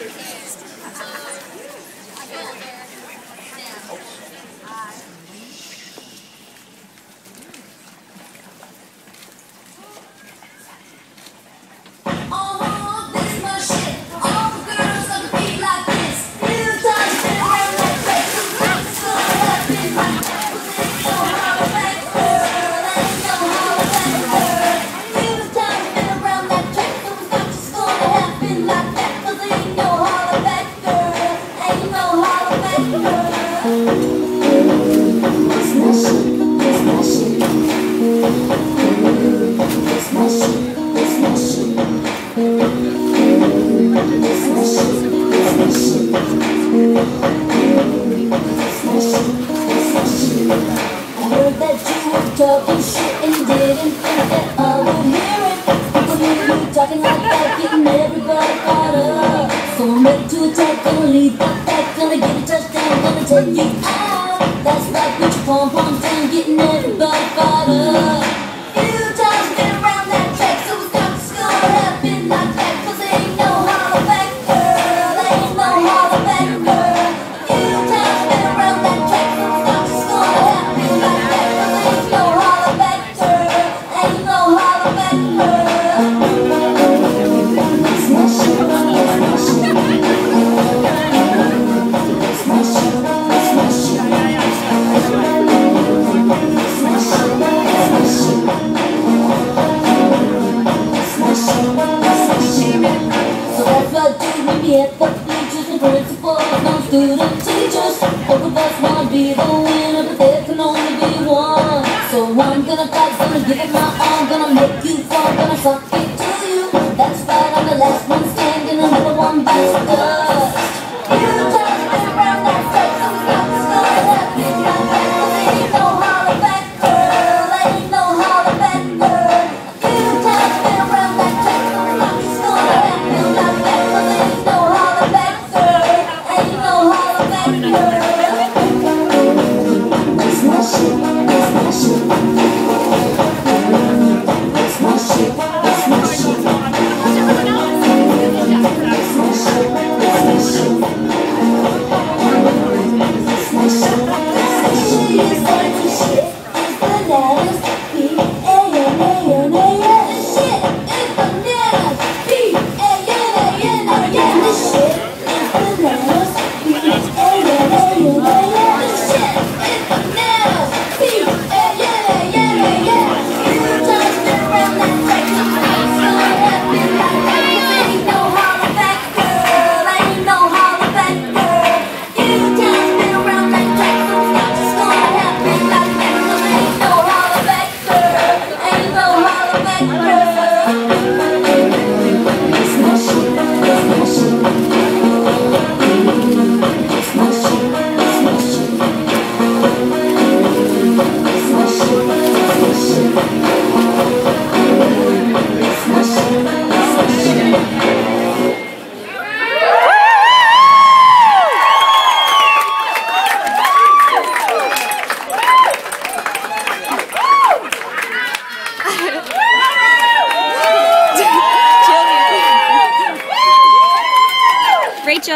Yes. Uh -huh. talking shit and didn't think that I would hear it. Talking like that, getting everybody caught up. So I meant to take and leave, gonna get a touchdown, gonna take you out. That's like what you want, one thing, getting everybody fired up. the principal the student teachers. Both of us wanna be the winner, but there can only be one. So I'm gonna fight, gonna give it my all, gonna make you fall, gonna suck it to you. That's right, I'm the last one standing, another one bites the 就